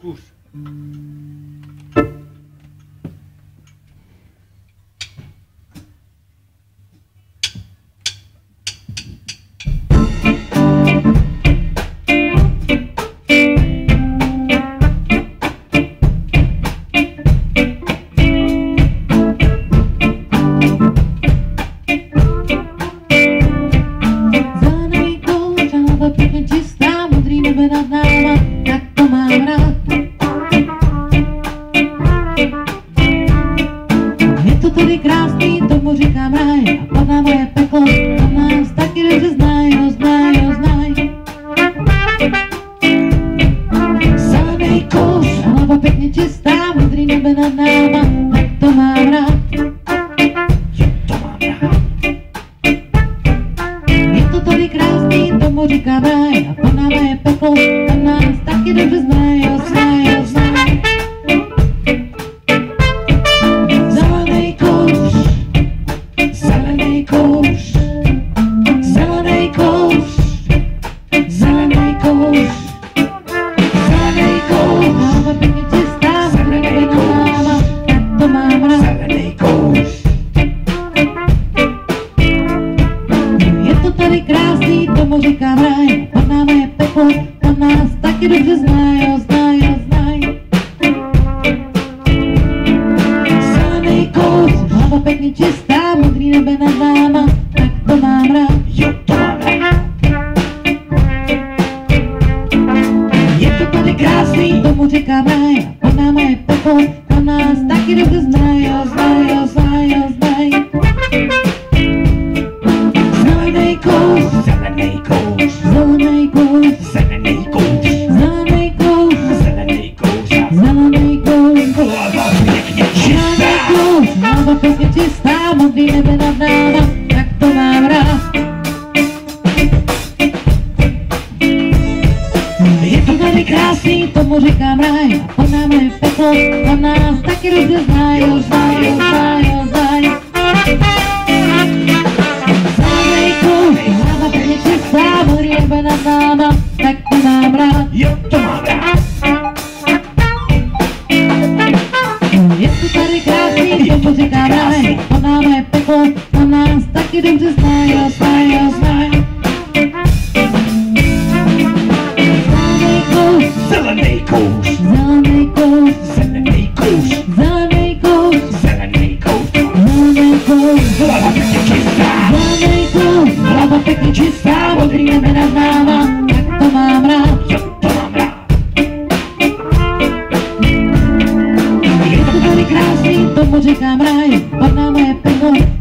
curso. To tady krásný, tomu říkám ráj, a pod náma je peklo, a nás taky dobře znají, ho znají, ho znají. Zelený kouř, hlava pěkně čistá, modrý nebe nad náma, tak to mám rád. To. Je to tady říkám ráj a náma je peklo, a nás taky dobře znají, jo, jo, tady krásný, tomu říkám ráj, pod náma je peklo, to nás taky dobře znají, jo, znají, jo, znají. Zelený kouř, hlava pěkně čistá, modrý nebe nad náma, tak to mám rád. Jo, To. Je to říkám ráj, a pod námi je peklo, a nás taky dobře znají, jo, znají. Mám rád. Jo, to mám rád. Je to tady krásný, tomu říká ráj, pod náma je peklo, a nás taky dobře muzica mrai, parlamo e pingone